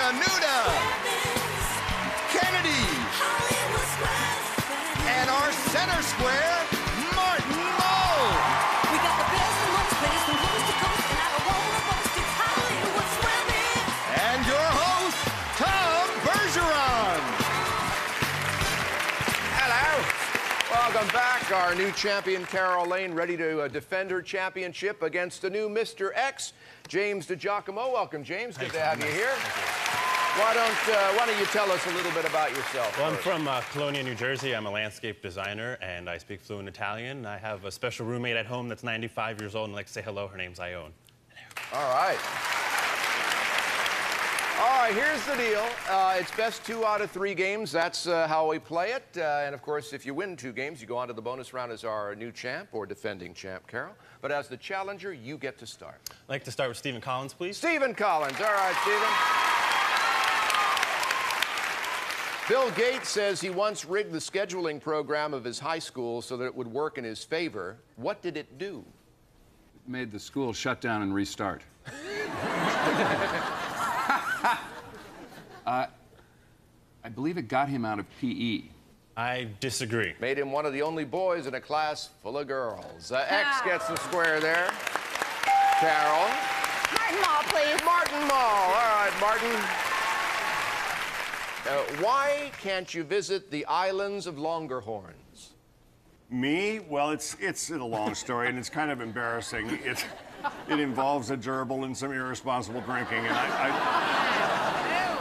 Judy Tenuta. Kennedy. And our center square, Martin Mull. We got the best and most players from coast to coast, and I don't wanna boast. It's Hollywood swimming. And your host, Tom Bergeron. Hello. Welcome back. Our new champion, Carol Lane, ready to uh, defend her championship against the new Mr. X, James DiGiacomo. Welcome, James. Good to have you here. Why don't uh, Why don't you tell us a little bit about yourself? Well, I'm from uh, Colonia, New Jersey. I'm a landscape designer and I speak fluent Italian. I have a special roommate at home that's 95 years old and likes to say hello. Her name's Ione. All right. All right, here's the deal. Uh, it's best two out of three games. That's uh, how we play it. Uh, and of course, if you win two games, you go on to the bonus round as our new champ or defending champ, Carol. But as the challenger, you get to start. I'd like to start with Stephen Collins, please. Stephen Collins. All right, Stephen. Bill Gates says he once rigged the scheduling program of his high school so that it would work in his favor. What did it do? Made the school shut down and restart. uh, I believe it got him out of. PE. I disagree. Made him one of the only boys in a class full of girls. Uh, X gets the square there. Carol. Martin Mull, please. Martin Mull. All right, Martin. Uh, why can't you visit the islands of Langerhans? Me? Well, it's it's a long story and it's kind of embarrassing. It it involves a gerbil and some irresponsible drinking, and I. I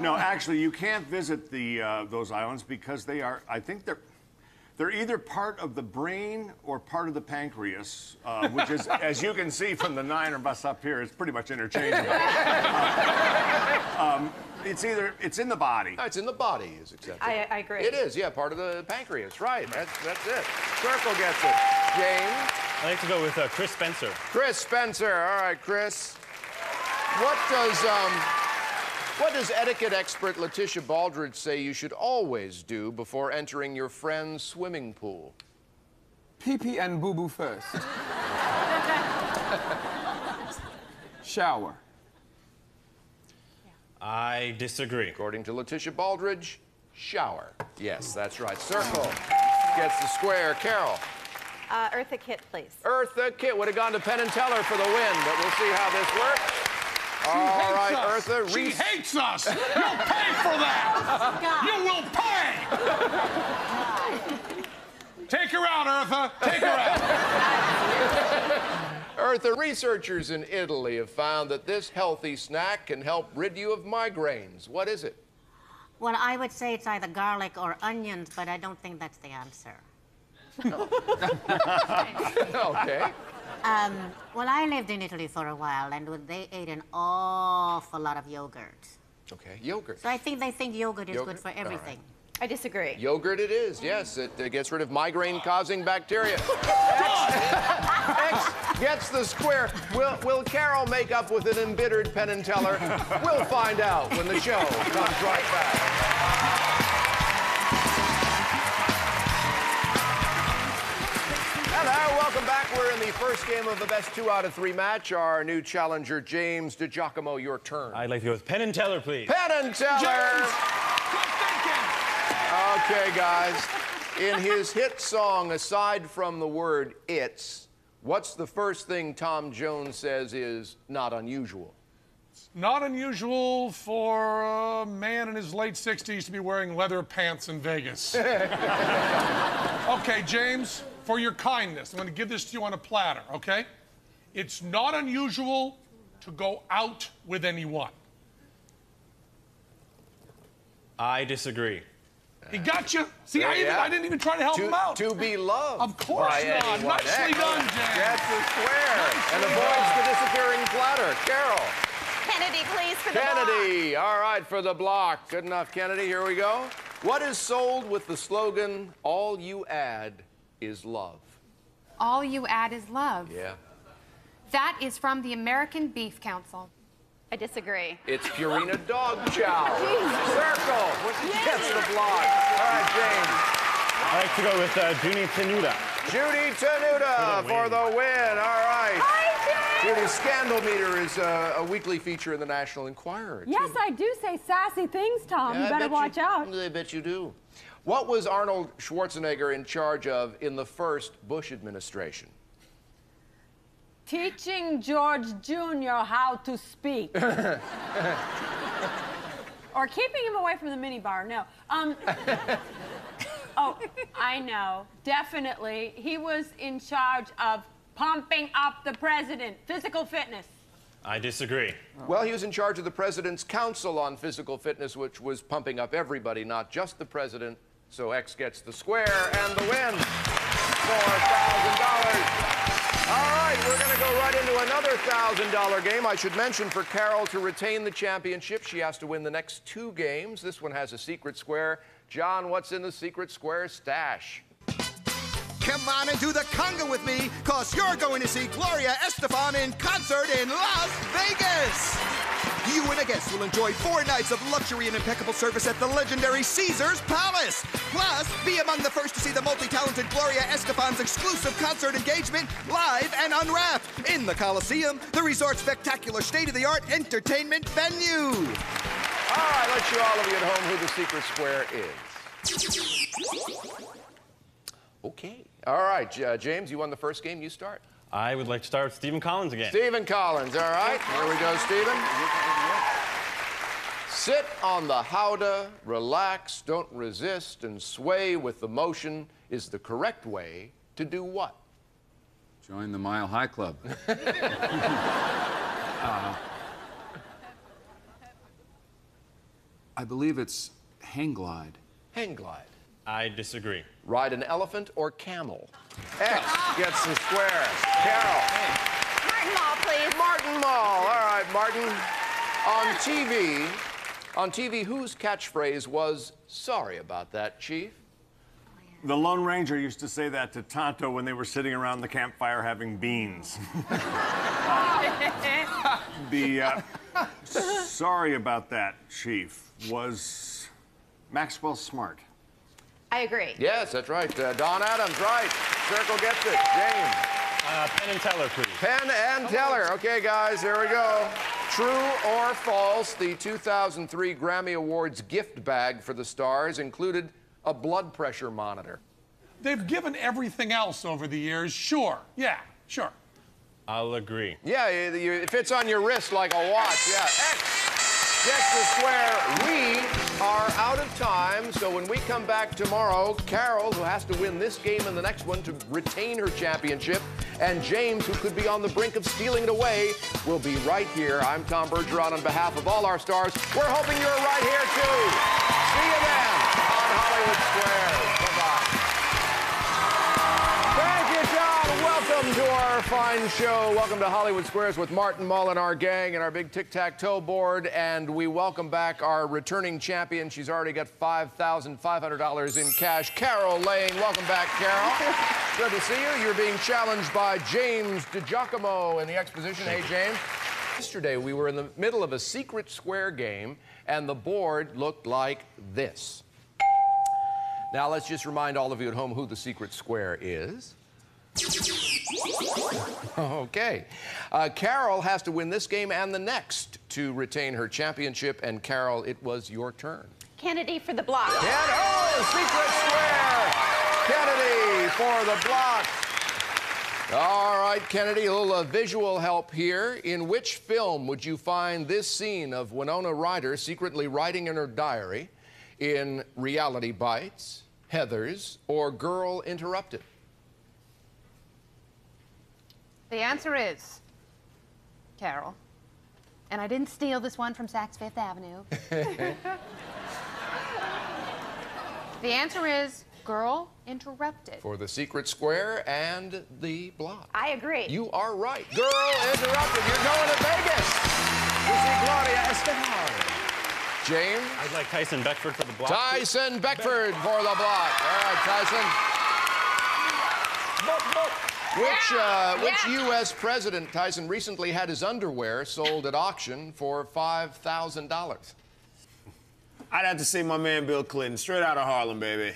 no, actually, you can't visit the uh, those islands because they are. I think they're. They're either part of the brain or part of the pancreas, uh, which is, as you can see from the nine of us up here, it's pretty much interchangeable. um, it's either it's in the body. No, it's in the body, is accepted. I- I agree. It is, yeah, part of the pancreas, right? That's that's it. Circle gets it. James. I'd like to go with uh, Chris Spencer. Chris Spencer. All right, Chris. What does um, what does etiquette expert Letitia Baldrige say you should always do before entering your friend's swimming pool? Pee pee and boo boo first. Shower. I disagree. According to Letitia Baldrige, shower. Yes, that's right. Circle gets the square. Carol. Uh, Eartha Kitt, please. Eartha Kitt would have gone to Penn and Teller for the win, but we'll see how this works. All right, Eartha. She Reese- hates us. You'll pay for that. You will pay. Take her out, Eartha. Take her out. Eartha, researchers in Italy have found that this healthy snack can help rid you of migraines. What is it? Well, I would say it's either garlic or onions, but I don't think that's the answer. okay. Um, well, I lived in Italy for a while, and they ate an awful lot of yogurt. Okay, yogurt. So I think they think yogurt is Yogurt? good for everything. I disagree. Yogurt it is, yes. It uh, gets rid of migraine-causing bacteria. X, X gets the square. Will, will Carol make up with an embittered Penn and Teller? We'll find out when the show comes right back. Hello, welcome back. We're in the first game of the best two out of three match. Our new challenger, James DiGiacomo, your turn. I'd like to go with Penn and Teller, please. Penn and Teller. Okay, guys. In his hit song, aside from the word it's, what's the first thing Tom Jones says is not unusual? It's not unusual for a man in his late 60s to be wearing leather pants in Vegas. okay, James, for your kindness, I'm going to give this to you on a platter, okay? It's not unusual to go out with anyone. I disagree. He got you. See, I, even, Yeah. I didn't even try to help to, him out. To be loved. Of course not. anyone. Nicely Excellent. done, James. Gets the square and Nicely avoids done. the disappearing platter. Carol. Kennedy, please, for the block. Kennedy. All right, for the block. Good enough, Kennedy. Here we go. What is sold with the slogan, all you add is love? All you add is love. Yeah. That is from the American Beef Council. I disagree. It's Purina Dog Chow. Circle. Gets the block. All right, James. I like to go with uh, Judy Tenuta. Judy Tenuta for the win. All right. Hi, Judy, Scandal Meter is uh, a weekly feature in the National Enquirer. Yes, I do say sassy things, Tom. Yeah, you better bet watch out. I bet you do. What was Arnold Schwarzenegger in charge of in the first Bush administration? Teaching George Jr. how to speak. or keeping him away from the minibar. No. Um, oh, I know. Definitely. He was in charge of pumping up the president. Physical fitness. I disagree. Well, he was in charge of the President's Council on Physical Fitness, which was pumping up everybody, not just the President. So X gets the square and the win. $4,000. All right, we're going to go right into another $1,000 game. I should mention for Carol to retain the championship, she has to win the next two games. This one has a secret square. John, what's in the secret square stash? Come on and do the conga with me, cause you're going to see Gloria Estefan in concert in Las Vegas. You and a guest will enjoy four nights of luxury and impeccable service at the legendary Caesars Palace. Plus, be among the first to see the multi-talented Gloria Estefan's exclusive concert engagement live and unwrapped in the Coliseum, the resort's spectacular state-of-the-art entertainment venue. All right, let's show all of you at home who the secret square is. Okay. All right, uh, James, you won the first game. You start. I would like to start with Stephen Collins again. Stephen Collins. All right. Here we go, Stephen. Sit on the howdah, relax, don't resist, and sway with the motion is the correct way to do what? Join the Mile High Club. Uh, I believe it's hang glide. Hang glide. I disagree. Ride an elephant or camel? X gets the square. Carol. Martin Mull, please. Martin Mull. All right, Martin. On TV, on TV, whose catchphrase was "Sorry about that, Chief"? The Lone Ranger used to say that to Tonto when they were sitting around the campfire having beans. the uh, sorry about that, Chief, was Maxwell Smart. I agree. Yes, that's right. Uh, Don Adams, right. Circle gets it. James. Uh, Penn and Teller, please. Penn and Teller. Okay, guys, there we go. True or false, the 2003 Grammy Awards gift bag for the stars included a blood pressure monitor. They've given everything else over the years. Sure. Yeah, sure. I'll agree. Yeah, it, you- it fits on your wrist like a watch. Yeah. X gets the square. We are out of time, so when we come back tomorrow, Carol, who has to win this game and the next one to retain her championship, and James, who could be on the brink of stealing it away, will be right here. I'm Tom Bergeron on behalf of all our stars. We're hoping you're right here too. See you then on Hollywood Squares. Fine show. Welcome to Hollywood Squares with Martin Mull and our gang and our big tic-tac-toe board. And we welcome back our returning champion. She's already got $5,500 in cash. Carol Lane. Welcome back, Carol. Good to see you. You're being challenged by James DiGiacomo in the exposition. Hey, James. Yesterday, we were in the middle of a secret square game, and the board looked like this. Now, let's just remind all of you at home who the secret square is. Okay. Uh, Carol has to win this game and the next to retain her championship. And Carol, it was your turn. Kennedy for the block. And oh, secret square! Kennedy for the block. All right, Kennedy, a little uh, visual help here. In which film would you find this scene of Winona Ryder secretly writing in her diary in Reality Bites, Heathers, or Girl Interrupted? The answer is Carol. And I didn't steal this one from Saks Fifth Avenue. the answer is Girl Interrupted. For the secret square and the block. I agree. You are right. Girl Interrupted, you're going to Vegas to see Claudia Estefan. James? I'd like Tyson Beckford for the block. Tyson Beckford for the block. All right, Tyson. Which, uh, which U.S. president, Tyson, recently had his underwear sold at auction for $5,000? I'd have to say my man Bill Clinton, straight out of Harlem, baby.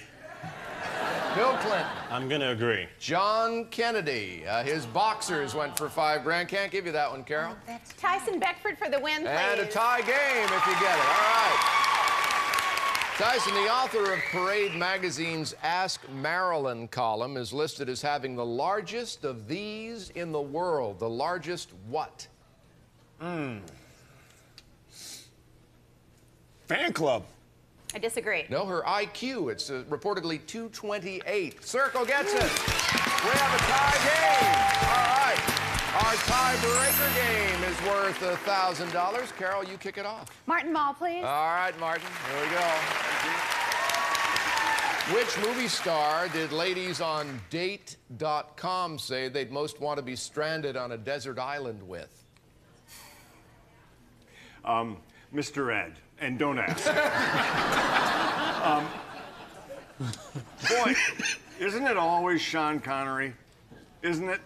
Bill Clinton. I'm going to agree. John Kennedy. Uh, his boxers went for five grand. Can't give you that one, Carol. Tyson Beckford for the win, please. And a tie game if you get it. All right. Tyson, the author of Parade Magazine's Ask Marilyn column, is listed as having the largest of these in the world. The largest what? Hmm. Fan club. I disagree. No, her IQ. It's uh, reportedly 228. Circle gets it. We have a tie game. All right. Our tiebreaker game is worth a $1,000. Carol, you kick it off. Martin Mull, please. All right, Martin. Here we go. Which movie star did ladies on date.com say they'd most want to be stranded on a desert island with? Um, Mr. Ed. And don't ask. um, boy, isn't it always Sean Connery? Isn't it?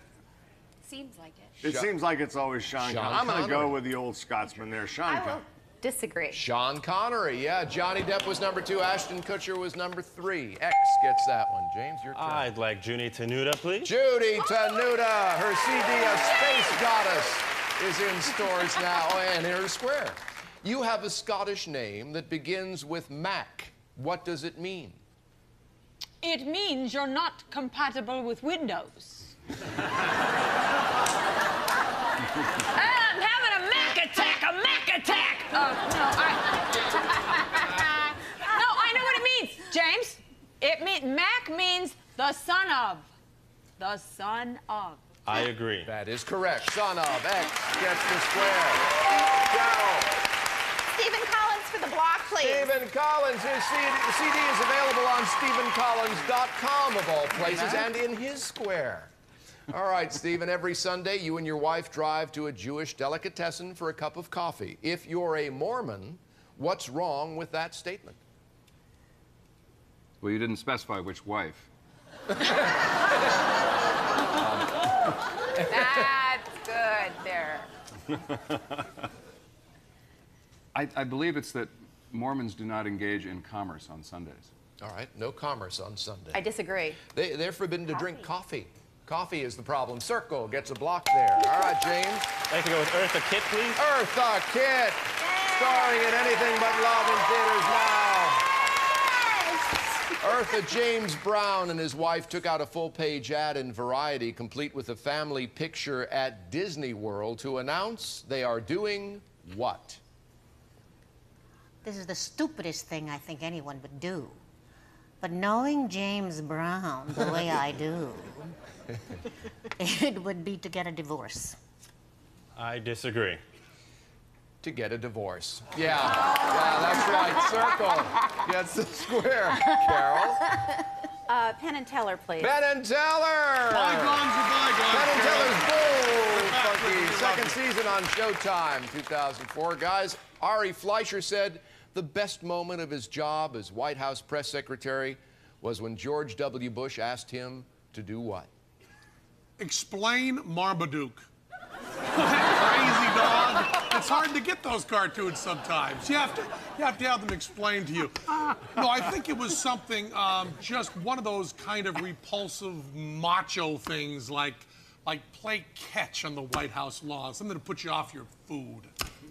Seems like it. It Sean- seems like it's always Sean, Sean Connery. I'm going to go Connery. with the old Scotsman there, Sean I will Connery. disagree. Sean Connery, yeah. Johnny Depp was number two. Ashton Kutcher was number three. X gets that one. James, your turn. I'd like Judy Tenuta, please. Judy Tenuta, her CD, A Space Goddess, is in stores now. And here's Square. You have a Scottish name that begins with Mac. What does it mean? It means you're not compatible with Windows. I'm having a Mac attack, a Mac attack. Uh, no, I. no, I know what it means, James. It mean Mac means the son of, the son of. I agree. That is correct. Son of X gets the square. Carol. Stephen Collins for the block, please. Stephen Collins, his CD, CD is available on StephenCollins.com of all places and in his square. All right, Stephen, every Sunday you and your wife drive to a Jewish delicatessen for a cup of coffee. If you're a Mormon, what's wrong with that statement? Well, you didn't specify which wife. That's good there. I, I believe it's that Mormons do not engage in commerce on Sundays. All right, no commerce on Sunday. I disagree. They, they're forbidden to drink coffee. Coffee is the problem. Circle gets a block there. All right, James. I'd like to go with Eartha Kitt, please. Eartha Kitt, starring in Anything But Love in theaters now. Eartha James Brown and his wife took out a full-page ad in Variety, complete with a family picture at Disney World, to announce they are doing what? This is the stupidest thing I think anyone would do. But knowing James Brown the way I do, it would be to get a divorce. I disagree. To get a divorce. Yeah, yeah, that's right. Circle gets the square. Carol. Uh, Penn and Teller, please. Penn and Teller. Bygones are bygones. Penn and Teller's Bull Funky. Second season on Showtime, 2004. Guys, Ari Fleischer said the best moment of his job as White House press secretary was when George W. Bush asked him to do what? Explain Marmaduke. Crazy dog. It's hard to get those cartoons sometimes. You have to, you have to have them explained to you. No, I think it was something, um, just one of those kind of repulsive macho things like, like play catch on the White House lawn, something to put you off your food.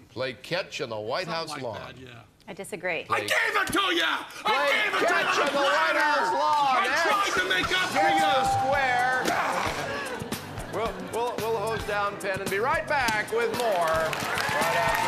Play catch on the White Something House like lawn. that, yeah. I disagree. I gave it to you! I gave it to you catch on on the White! House lawn. I X tried to make up for you! the square. We'll, we'll, hose down Penn and be right back with more right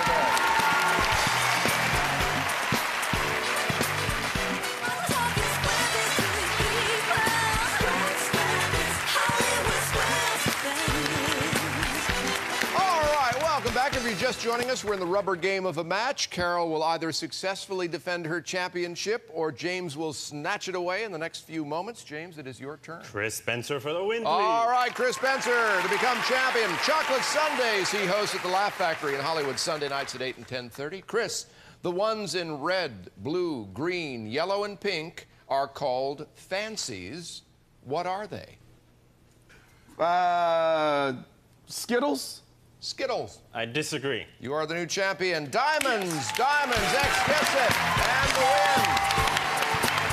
just joining us, we're in the rubber game of a match. Carol will either successfully defend her championship or James will snatch it away in the next few moments. James, it is your turn. Chris Spencer for the win, please. All right, Chris Spencer to become champion. Chocolate Sundays he hosts at the Laugh Factory in Hollywood Sunday nights at 8 and 10:30. Chris, the ones in red, blue, green, yellow, and pink are called fancies. What are they? Uh, Skittles? Skittles. I disagree. You are the new champion. Diamonds, diamonds, X gets it, and the win.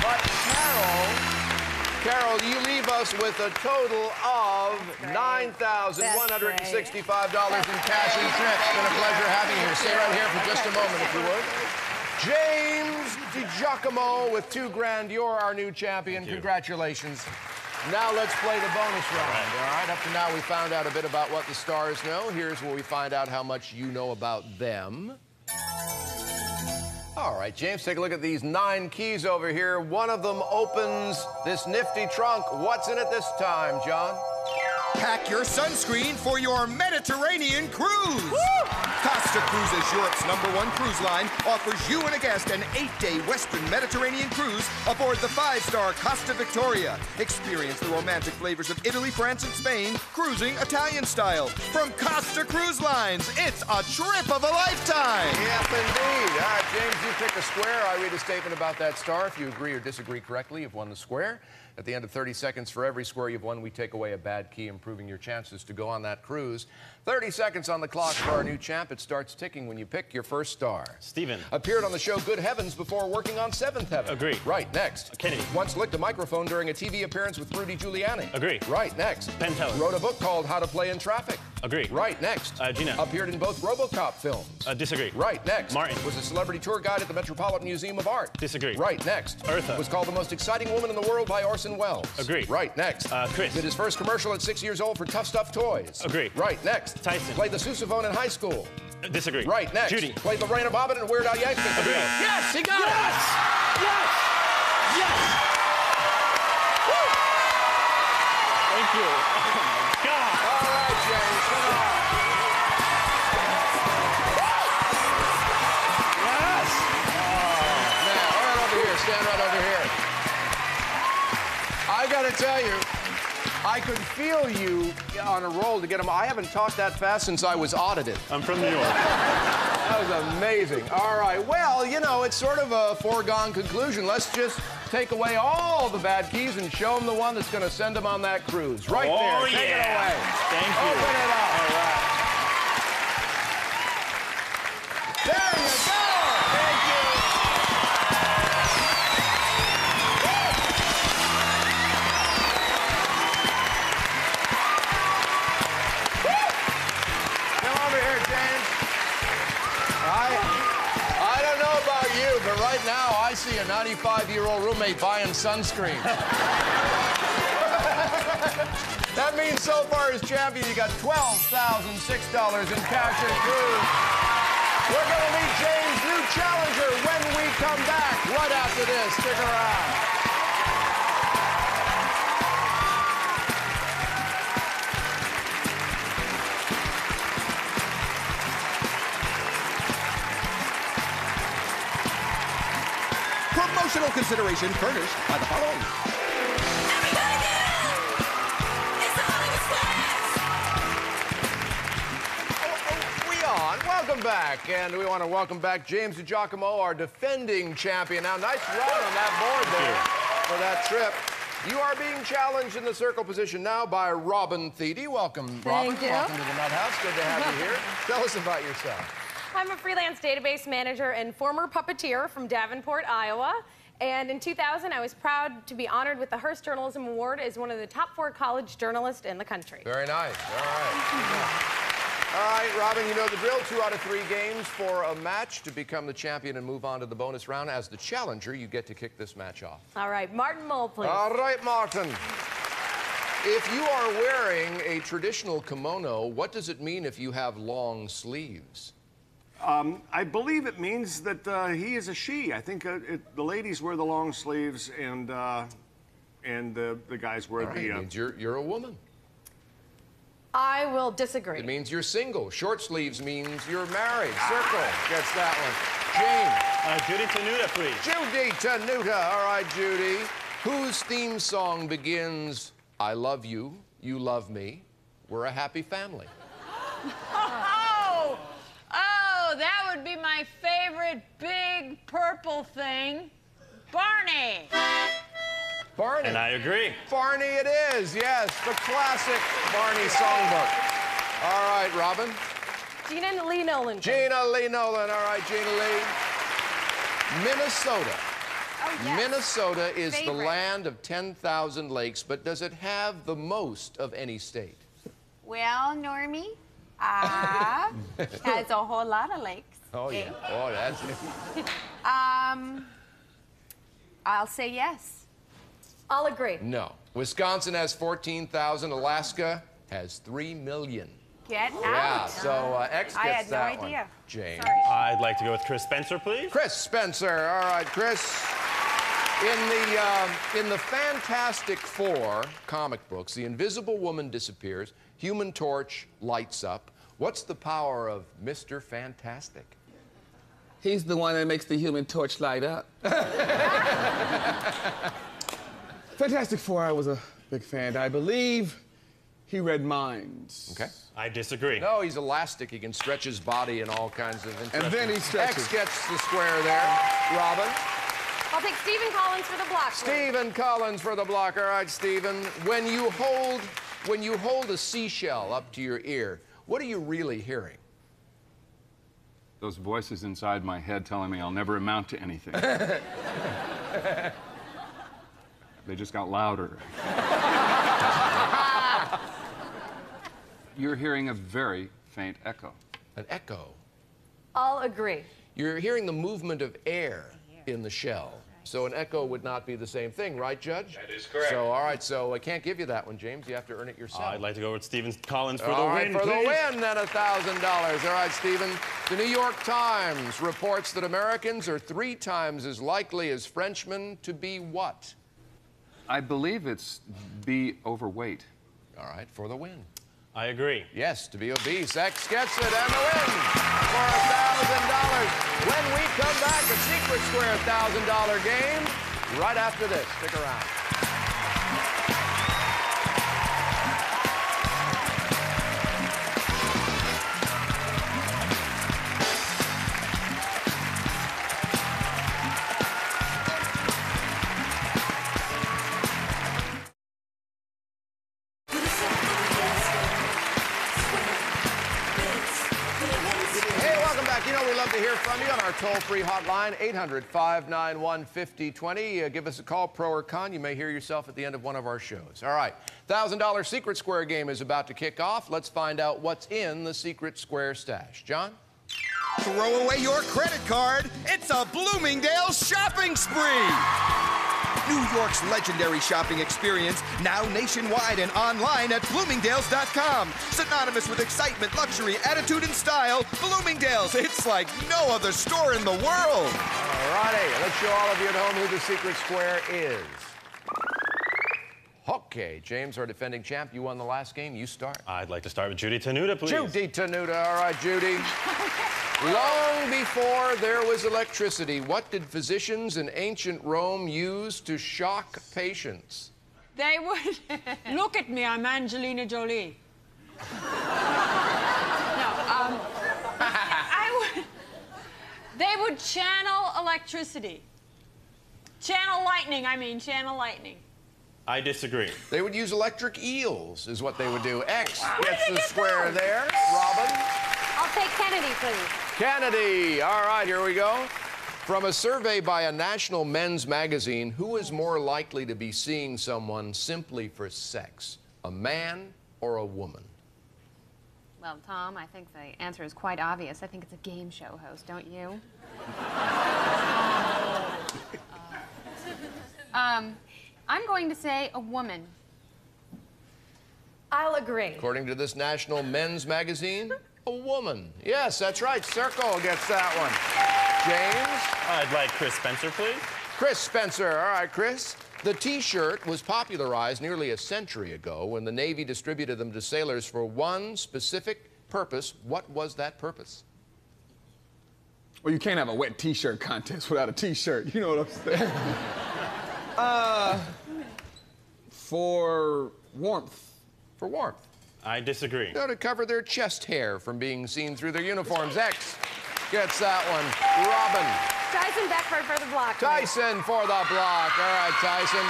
But Carol Carol, you leave us with a total of $9,165 in cash and trips. It's been a pleasure having you here. Stay right here for just a moment, if you would. James DiGiacomo with two grand. You're our new champion. Congratulations. Now let's play the bonus round. All right. Up to now, we found out a bit about what the stars know. Here's where we find out how much you know about them. All right, James, take a look at these nine keys over here. One of them opens this nifty trunk. What's in it this time, John? Pack your sunscreen for your Mediterranean cruise. Costa Cruises, Europe's number one cruise line, offers you and a guest an eight-day Western Mediterranean cruise aboard the five-star Costa Victoria. Experience the romantic flavors of Italy, France, and Spain, cruising Italian style. From Costa Cruise Lines, it's a trip of a lifetime. Yep, indeed. All right, James, you pick a square. I read a statement about that star. If you agree or disagree correctly, you've won the square. At the end of 30 seconds for every square you've won, we take away a bad key, improving your chances to go on that cruise. 30 seconds on the clock for our new champ. It starts ticking when you pick your first star. Stephen. Appeared on the show Good Heavens before working on Seventh Heaven. Agree. Right, next. Kennedy. Once licked a microphone during a TV appearance with Rudy Giuliani. Agree. Right, next. Penn Teller. Wrote a book called How to Play in Traffic. Agree. Right, next. Uh, Gena. Appeared in both Robocop films. Uh, disagree. Right, next. Martin. Was a celebrity tour guide at the Metropolitan Museum of Art. Disagree. Right, next. Eartha. Was called the most exciting woman in the world by Orson Welles. Agree. Right, next. Uh, Chris. Did his first commercial at six years old for Tough Stuff Toys. Agree. Right, next. Tyson. Played the sousaphone in high school. Uh, disagree. Right, next. Judy. Played the Lorena Bobbitt and Weird Al Yankovic. Agree. Yes, he got Yes! it. Yes! Yes! Woo! Thank you. Oh my God. All right, James, come on. Yes! Now, right over here. Stand right over here. I got to tell you, I could feel you on a roll to get them. I haven't talked that fast since I was audited. I'm from New York. That was amazing. All right. Well, you know, it's sort of a foregone conclusion. Let's just take away all the bad keys and show them the one that's going to send them on that cruise. Right Oh, there. Take yeah. it away. Thank you. Open it up. A 95-year-old roommate buying sunscreen. that means so far as champion, you got $12,006 in cash and cruise. We're going to meet James' new challenger when we come back right after this. Stick around. Promotional consideration furnished by the following. We on. Welcome back. And we want to welcome back James DiGiacomo, our defending champion. Now, nice run on that board there for that trip. You are being challenged in the circle position now by Robin Thede. Welcome, Robin. Thank you. Welcome to the Nut House. Good to have you here. Tell us about yourself. I'm a freelance database manager and former puppeteer from Davenport, Iowa. And in 2000, I was proud to be honored with the Hearst Journalism Award as one of the top four college journalists in the country. Very nice. All right. All right, Robin, you know the drill. Two out of three games for a match to become the champion and move on to the bonus round. As the challenger, you get to kick this match off. All right, Martin Mull, please. All right, Martin. If you are wearing a traditional kimono, what does it mean if you have long sleeves? Um, I believe it means that uh, he is a she. I think uh, it, the ladies wear the long sleeves and uh, and the, the guys wear All right, the. it Uh, means you're, you're a woman. I will disagree. It means you're single. Short sleeves means you're married. Circle gets that one. James. Uh, Judy Tenuta, please. Judy Tenuta. All right, Judy. Whose theme song begins, I love you, you love me, we're a happy family? That would be my favorite big purple thing. Barney. Barney. And I agree. Barney it is, yes, the classic Barney songbook. All right, Robin. Gena Lee Nolin. Gena Lee Nolin. All right, Gena Lee. Minnesota Oh, yes. Minnesota is Favorite. the land of 10,000 lakes, but does it have the most of any state? Well, Normie, ah, has a whole lot of lakes. Oh, yeah. Oh, that's it. Um, I'll say yes. I'll agree. No. Wisconsin has 14,000. Alaska has 3 million. Get Yeah, out. so uh, X gets I had no one. idea. James. I'd like to go with Chris Spencer, please. Chris Spencer. All right, Chris. In the um, in the Fantastic Four comic books, the Invisible Woman disappears. Human Torch lights up. What's the power of Mr. Fantastic? He's the one that makes the human torch light up. Fantastic Four, I was a big fan. I believe he read minds. Okay. I disagree. No, he's elastic. He can stretch his body in all kinds of interesting. And then he stretches. X gets the square there. Robin. I'll take Stephen Collins for the block. Stephen Collins for the block. All right, Stephen. When you hold when you hold a seashell up to your ear, what are you really hearing? Those voices inside my head telling me I'll never amount to anything. they just got louder. You're hearing a very faint echo. An echo. I'll agree. You're hearing the movement of air in the shell. So an echo would not be the same thing, right, Judge? That is correct. So, all right, so I can't give you that one, James. You have to earn it yourself. I'd like to go with Stephen Collins for All the right, win, for please. the win, then $1,000. All right, Stephen. The New York Times reports that Americans are three times as likely as Frenchmen to be what? I believe it's be overweight. All right, for the win. I agree. Yes, to be obese. X gets it and the win for $1,000. When we come back, a Secret Square $1,000 game right after this. Stick around. We love to hear from you on our toll-free hotline, 800-591-5020. Uh, give us a call, pro or con. You may hear yourself at the end of one of our shows. All right, $1,000 Secret Square game is about to kick off. Let's find out what's in the Secret Square stash. John? Throw away your credit card. It's a Bloomingdale's shopping spree. New York's legendary shopping experience, now nationwide and online at Bloomingdale's.com. Synonymous with excitement, luxury, attitude, and style, Bloomingdale's. It's like no other store in the world. All righty, let's show all of you at home who the Secret Square is. Okay, James, our defending champ, you won the last game. You start. I'd like to start with Judy Tenuta, please. Judy Tenuta. All right, Judy. Long before there was electricity, what did physicians in ancient Rome use to shock patients? They would look at me. I'm Angelina Jolie. no, um, I would. They would channel electricity. Channel lightning. I mean, channel lightning. I disagree. They would use electric eels, is what they would do. X gets the square there. Robin? I'll take Kennedy, please. Kennedy. All right, here we go. From a survey by a national men's magazine, who is more likely to be seeing someone simply for sex, a man or a woman? Well, Tom, I think the answer is quite obvious. I think it's a game show host, don't you? um, I'm going to say a woman. I'll agree. According to this national men's magazine, a woman. Yes, that's right. Circle gets that one. James? I'd like Chris Spencer, please. Chris Spencer. All right, Chris. The T-shirt was popularized nearly a century ago when the Navy distributed them to sailors for one specific purpose. What was that purpose? Well, you can't have a wet T-shirt contest without a T-shirt. You know what I'm saying? uh, for warmth. For warmth. I disagree. No, to cover their chest hair from being seen through their uniforms. X gets that one. Robin. Tyson Beckford for the block. Tyson for the block. All right, Tyson.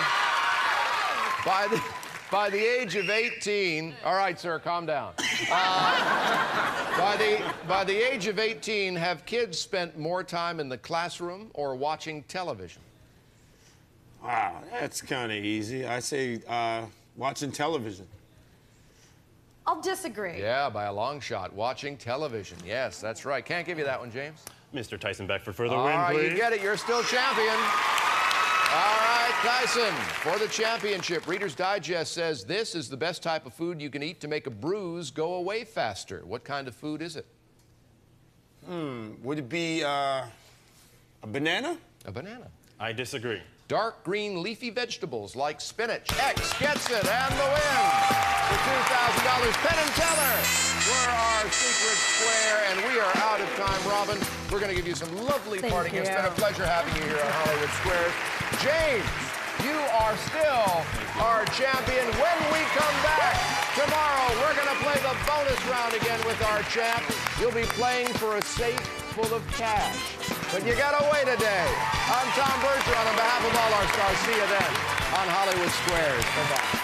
By the, by the age of 18, all right, sir, calm down. Uh, by, the, by the age of 18, have kids spent more time in the classroom or watching television? Wow, that's kind of easy. I say uh, watching television. I'll disagree. Yeah, by a long shot. Watching television. Yes, that's right. Can't give you that one, James. Mr. Tyson Beckford for the All win, right, please. you get it. You're still champion. All right, Tyson, for the championship, Reader's Digest says this is the best type of food you can eat to make a bruise go away faster. What kind of food is it? Hmm, would it be uh, a banana? A banana. I disagree. Dark green leafy vegetables like spinach. X gets it and the win. For $2,000, Penn and Teller were our secret square, and we are out of time, Robin. We're going to give you some lovely Thank parting. It's you. been a pleasure having you here on Hollywood Squares. James, you are still our champion. When we come back tomorrow, we're going to play the bonus round again with our champ. You'll be playing for a safe full of cash. But you got to wait a day. I'm Tom Bergeron on behalf of all our stars. See you then on Hollywood Squares. Bye-bye.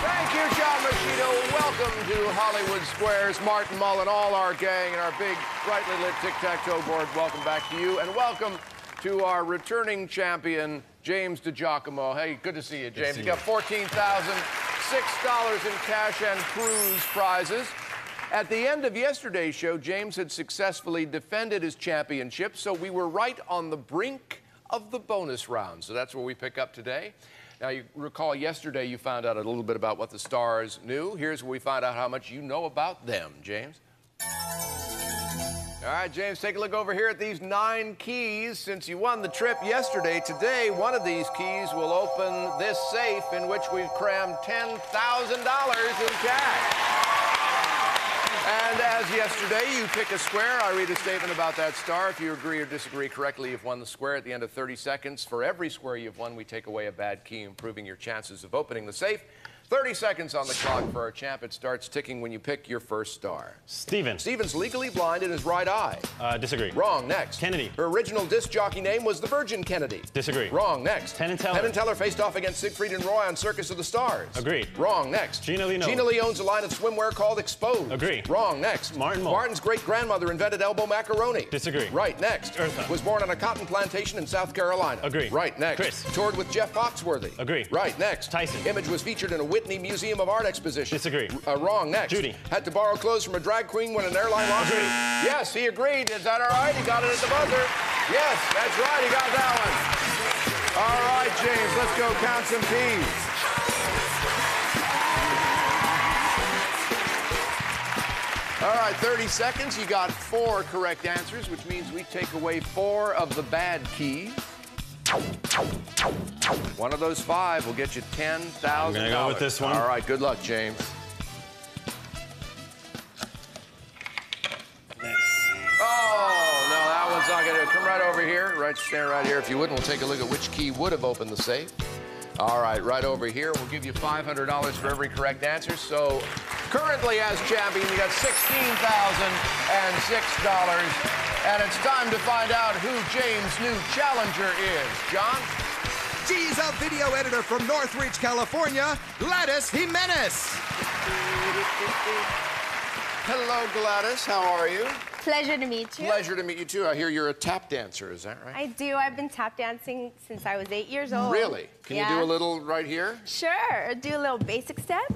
Thank you, John Moschitta. Welcome to Hollywood Squares. Martin Mull and all our gang, and our big, brightly lit tic-tac-toe board. Welcome back to you, and welcome to our returning champion, James DiGiacomo. Hey, good to see you, James. see You you. got $14,006 in cash and cruise prizes. At the end of yesterday's show, James had successfully defended his championship, so we were right on the brink of the bonus round. So that's where we pick up today. Now, you recall yesterday you found out a little bit about what the stars knew. Here's where we find out how much you know about them, James. All right, James, take a look over here at these nine keys. Since you won the trip yesterday, today one of these keys will open this safe in which we've crammed $10,000 in cash. And as yesterday, you pick a square. I read a statement about that star. If you agree or disagree correctly, you've won the square at the end of 30 seconds. For every square you've won, we take away a bad key, improving your chances of opening the safe. 30 seconds on the clock for our champ. It starts ticking when you pick your first star. Stephen. Stephen's legally blind in his right eye. Uh, disagree. Wrong. Next. Kennedy. Her original disc jockey name was the Virgin Kennedy. Disagree. Wrong. Next. Penn and Teller. Penn and Teller faced off against Siegfried and Roy on Circus of the Stars. Agreed. Wrong. Next. Gena Lee Gena Lee owns a line of swimwear called Exposed. Agree. Wrong. Next. Martin Mull. Martin's great grandmother invented elbow macaroni. Disagree. Right. Next. Eartha. Was born on a cotton plantation in South Carolina. Agree. Right. Next. Chris. Toured with Jeff Foxworthy. Agree. Right. Next. Tyson. Image was featured in a Whitney Museum of Art exposition. Disagree. Uh, wrong. Next. Judy. Had to borrow clothes from a drag queen when an airline lost it. Yes, he agreed. Is that all right? He got it at the buzzer. Yes, that's right. He got that one. All right, James, let's go count some peas. All right, 30 seconds. You got four correct answers, which means we take away four of the bad keys. One of those five will get you 10,000. I'm gonna go with this one. All right, good luck, James. Oh, no, that one's not gonna come right over here. Right, stand right here. If you wouldn't, we'll take a look at which key would have opened the safe. All right, right over here. We'll give you $500 for every correct answer. So currently as champion, you got $16,006. And it's time to find out who James' new challenger is. John? She's a video editor from Northridge, California, Gladys Jimenez. Hello, Gladys. How are you? Pleasure to meet you. Pleasure to meet you, too. I hear you're a tap dancer. Is that right? I do. I've been tap dancing since I was eight years old. Really? Can Yeah. you do a little right here? Sure. Do a little basic step.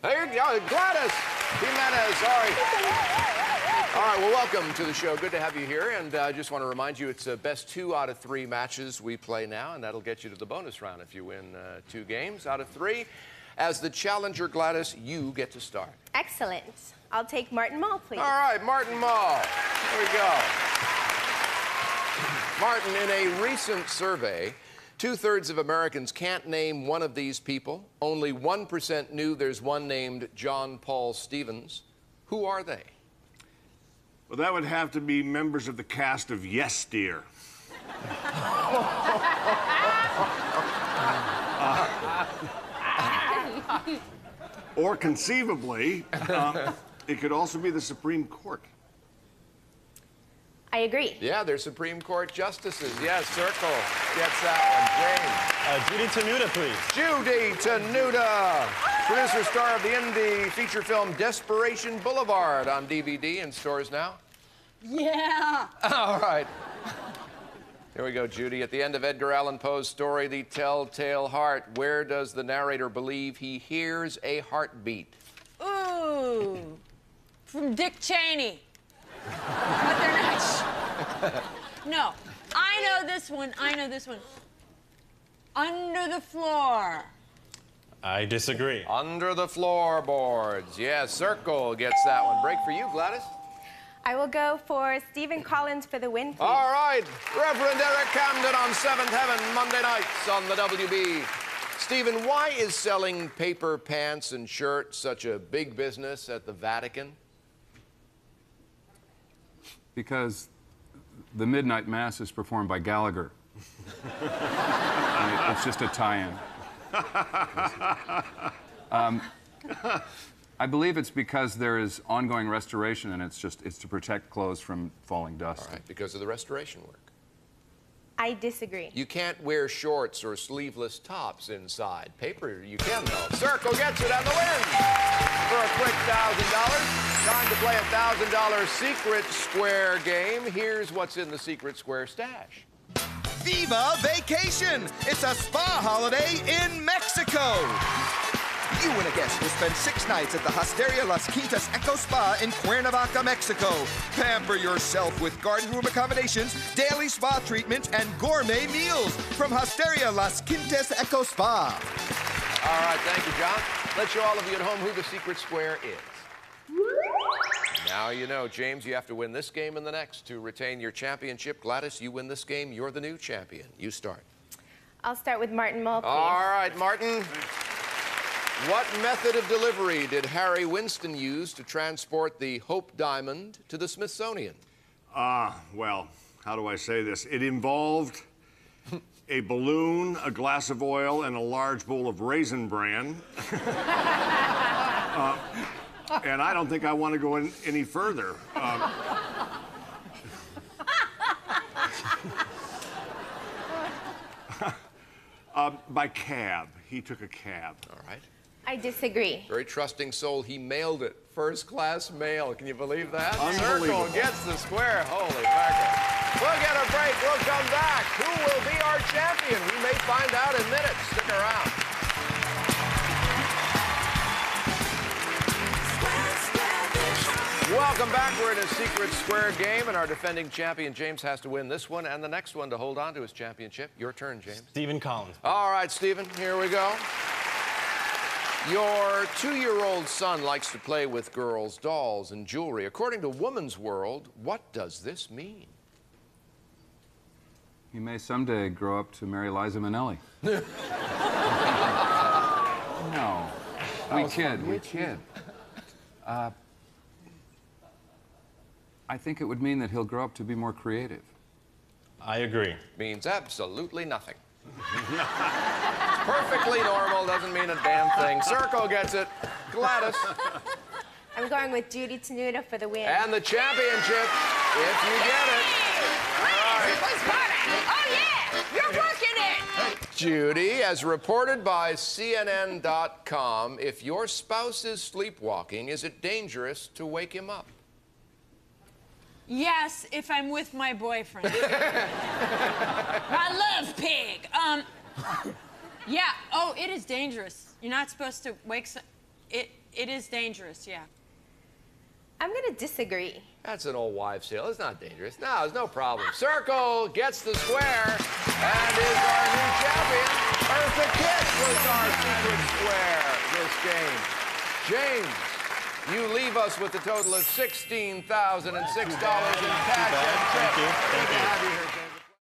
There you go, Gladys Jimenez. Sorry. All right, well, welcome to the show. Good to have you here. And I uh, just want to remind you it's uh, best two out of three matches we play now, and that'll get you to the bonus round if you win uh, two games out of three. As the challenger, Gladys, you get to start. Excellent. I'll take Martin Mull, please. All right, Martin Mull. Here we go. Martin, in a recent survey, two thirds of Americans can't name one of these people. Only 1% knew there's one named John Paul Stevens. Who are they? Well, that would have to be members of the cast of Yes, Dear. Or conceivably, um, it could also be the Supreme Court. I agree. Yeah, they're Supreme Court justices. Yes, Circle gets that one. James. Uh, Judy Tenuta, please. Judy Tenuta, producer star of the indie feature film Desperation Boulevard on DVD in stores now. Yeah. All right. Here we go, Judy. At the end of Edgar Allan Poe's story, The Telltale Heart, where does the narrator believe he hears a heartbeat? Ooh, from Dick Cheney. But they're not. no, I know this one. I know this one. Under the floor. I disagree. Under the floorboards. Yes, Circle gets that one. Break for you, Gladys. I will go for Stephen Collins for the win, please. All right, Reverend Eric Camden on Seventh Heaven, Monday nights on the WB. Stephen, why is selling paper pants and shirts such a big business at the Vatican? Because the midnight mass is performed by Gallagher. It- it's just a tie-in. Um, I believe it's because there is ongoing restoration, and it's just it's to protect clothes from falling dust. All right, because of the restoration work. I disagree. You can't wear shorts or sleeveless tops inside. Paper, you can though. Circle gets it on the win for a quick thousand dollars. Time to play a thousand dollar secret square game. Here's what's in the secret square stash. Viva Vacation! It's a spa holiday in Mexico! You and a guest will spend six nights at the Hosteria Las Quintas Eco Spa in Cuernavaca, Mexico. Pamper yourself with garden room accommodations, daily spa treatments, and gourmet meals from Hosteria Las Quintas Eco Spa. All right, thank you, John. Let's show all of you at home who the secret square is. Now you know, James, you have to win this game and the next to retain your championship. Gladys, you win this game, you're the new champion. You start. I'll start with Martin Mull. All right, Martin. What method of delivery did Harry Winston use to transport the Hope Diamond to the Smithsonian? Ah, well, how do I say this? It involved a balloon, a glass of oil, and a large bowl of raisin bran. Uh, and I don't think I want to go in any further. Um, uh, by cab. He took a cab. All right. I disagree. Very trusting soul. He mailed it. First class mail. Can you believe that? Unbelievable. Circle gets the square. Holy mackerel. We'll get a break. We'll come back. Who will be our champion? We may find out in minutes. Stick around. Welcome back. We're in a secret square game, and our defending champion, James, has to win this one and the next one to hold on to his championship. Your turn, James. Stephen Collins. All right, Stephen, here we go. Your two year old son likes to play with girls' dolls and jewelry. According to Woman's World, what does this mean? He may someday grow up to marry Liza Minnelli. no. We was kid, we kid. Uh, I think it would mean that he'll grow up to be more creative. I agree. Means absolutely nothing. Perfectly normal doesn't mean a damn thing. Circle gets it. Gladys. I'm going with Judy Tenuta for the win. And the championship, if you get it. Oh, Judy, as reported by CNN.com, if your spouse is sleepwalking, is it dangerous to wake him up? Yes, if I'm with my boyfriend. I love pig. Um, yeah. Oh, it is dangerous. You're not supposed to wake. So- it it is dangerous. Yeah. I'm going to disagree. That's an old wives' tale. It's not dangerous. No, there's no problem. Circle gets the square and is our new champion. Eartha Kitt was our secret square this game. James, you leave us with a total of $16,006 in cash and Thank you. chips. Thank you. have you